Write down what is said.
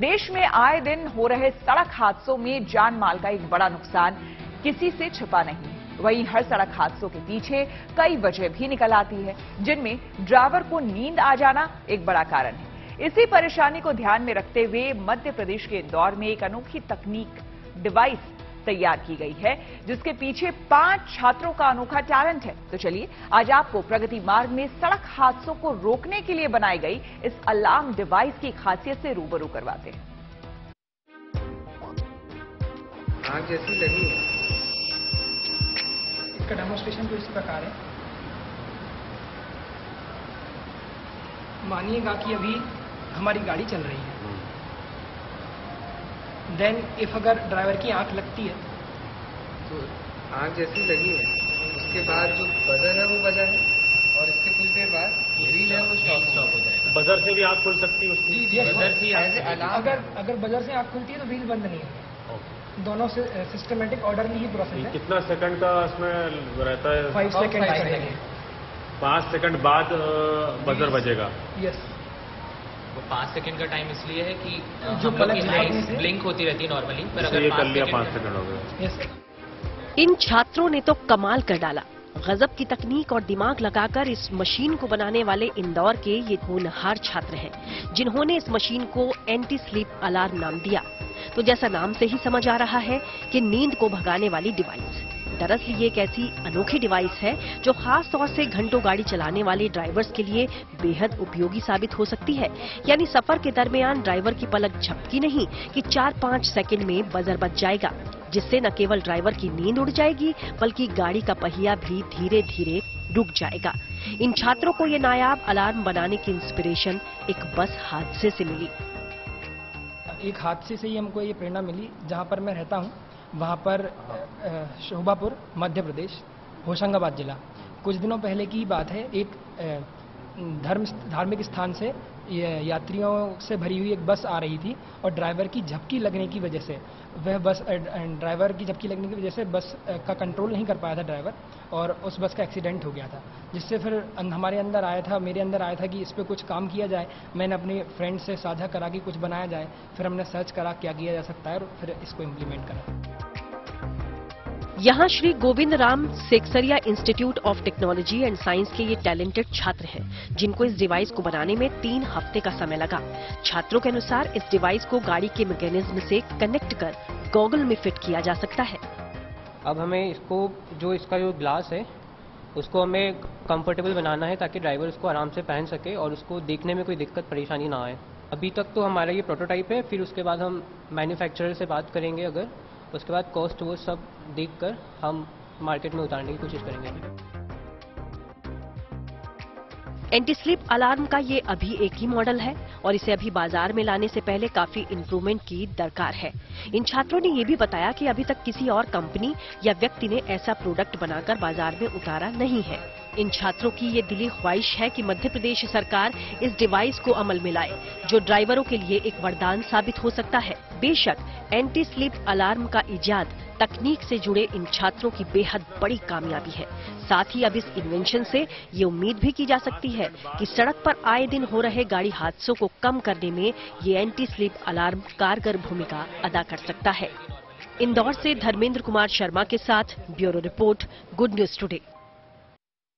देश में आए दिन हो रहे सड़क हादसों में जान माल का एक बड़ा नुकसान किसी से छिपा नहीं। वहीं हर सड़क हादसों के पीछे कई वजह भी निकल आती है, जिनमें ड्राइवर को नींद आ जाना एक बड़ा कारण है। इसी परेशानी को ध्यान में रखते हुए मध्य प्रदेश के इंदौर में एक अनोखी तकनीक, डिवाइस तैयार की गई है जिसके पीछे पाँच छात्रों का अनोखा टैलेंट है। तो चलिए आज आपको प्रगति मार्ग में सड़क हादसों को रोकने के लिए बनाई गई इस अलार्म डिवाइस की खासियत से रूबरू करवाते हैं। आग जैसी लगी है। इसका डेमोस्ट्रेशन तो इस प्रकार है। मानिएगा कि अभी हमारी गाड़ी चल रही है। देन इफ़ अगर ड्राइवर की आँख लगती है तो आग जैसी लगी है उसके बाद जो बजर है वो बजा है और इसके कुछ देर बाद व्हील है वो स्टॉप हो जाएगा। बजर से भी आग खुल सकती है उसकी? जी बजर से अगर अगर बजर से आँख खुलती है तो रील बंद नहीं है। दोनों से सिस्टमेटिक ऑर्डर में ही प्रोसेस है। कितना सेकंड का इसमें रहता है? Five second. पाँच सेकंड बाद बजर बजेगा। यस पाँच सेकंड का टाइम इसलिए है कि जो झपकने लाइट्स ब्लिंक होती रहती है नॉर्मली पर अगर ये पाँच सेकंड सेकंड हो गए। इन छात्रों ने तो कमाल कर डाला। गजब की तकनीक और दिमाग लगाकर इस मशीन को बनाने वाले इंदौर के ये होनहार छात्र हैं जिन्होंने इस मशीन को एंटी स्लीप अलार्म नाम दिया। तो जैसा नाम से ही समझ आ रहा है कि नींद को भगाने वाली डिवाइस दरअसल ये एक ऐसी अनोखी डिवाइस है जो खास तौर से घंटों गाड़ी चलाने वाले ड्राइवर्स के लिए बेहद उपयोगी साबित हो सकती है। यानी सफ़र के दरमियान ड्राइवर की पलक झपकी नहीं कि चार पाँच सेकंड में बजर बच जाएगा, जिससे न केवल ड्राइवर की नींद उड़ जाएगी, बल्कि गाड़ी का पहिया भी धीरे धीरे रुक जाएगा। इन छात्रों को ये नायाब अलार्म बनाने की इंस्पिरेशन एक बस हादसे से मिली। एक हादसे से ही हमको ये प्रेरणा मिली, जहाँ पर मैं रहता हूँ। वहाँ पर शोभापुर, मध्य प्रदेश, होशंगाबाद जिला। कुछ दिनों पहले की बात है, एक धर्म धार्मिक स्थान से यात्रियों से भरी हुई एक बस आ रही थी और ड्राइवर की झपकी लगने की वजह से, वह बस ड्राइवर की झपकी लगने की वजह से बस का कंट्रोल नहीं कर पाया था ड्राइवर और उस बस का एक्सीडेंट हो गया था, जिससे फिर अं- हमारे अंदर आया था, मेरे अंदर आया था कि इस पर कुछ काम किया जाए, मैंने अपने फ्रेंड से साझा करा कि कुछ बनाया जाए, फिर हमने सर्च करा क्या किया जा सकता है और फिर इसको इम्प्लीमेंट करा। यहाँ Shri Govind Ram Seksaria institute of technology and science के ये टैलेंटेड छात्र हैं, जिनको इस डिवाइस को बनाने में तीन हफ़्ते का समय लगा। छात्रों के अनुसार इस डिवाइस को गाड़ी के मैकेनिज्म से कनेक्ट कर गॉगल में फिट किया जा सकता है। अब हमें इसको, जो इसका जो ग्लास है, उसको हमें कंफर्टेबल बनाना है ताकि ड्राइवर उसको आराम से पहन सके और उसको देखने में कोई दिक्कत, परेशानी ना आए। अभी तक तो हमारा ये प्रोटोटाइप है, फिर उसके बाद हम मैन्युफैक्चरर से बात करेंगे अगर। उसके बाद कॉस्ट वो सब देख कर हम मार्केट में उतारने की कोशिश करेंगे। एंटी स्लीप अलार्म का ये अभी एक ही मॉडल है और इसे अभी बाज़ार में लाने से पहले काफ़ी इम्प्रूवमेंट की दरकार है। इन छात्रों ने ये भी बताया कि अभी तक किसी और कंपनी या व्यक्ति ने ऐसा प्रोडक्ट बनाकर बाज़ार में उतारा नहीं है। इन छात्रों की ये दिली ख्वाहिश है कि मध्य प्रदेश सरकार इस डिवाइस को अमल में लाए, जो ड्राइवरों के लिए एक वरदान साबित हो सकता है। बेशक एंटी स्लीप अलार्म का इजाद तकनीक से जुड़े इन छात्रों की बेहद बड़ी कामयाबी है। साथ ही अब इस इन्वेंशन से ये उम्मीद भी की जा सकती है कि सड़क पर आए दिन हो रहे गाड़ी हादसों को कम करने में ये एंटी स्लीप अलार्म कारगर भूमिका अदा कर सकता है। इंदौर से धर्मेंद्र कुमार शर्मा के साथ bureau report, good news today.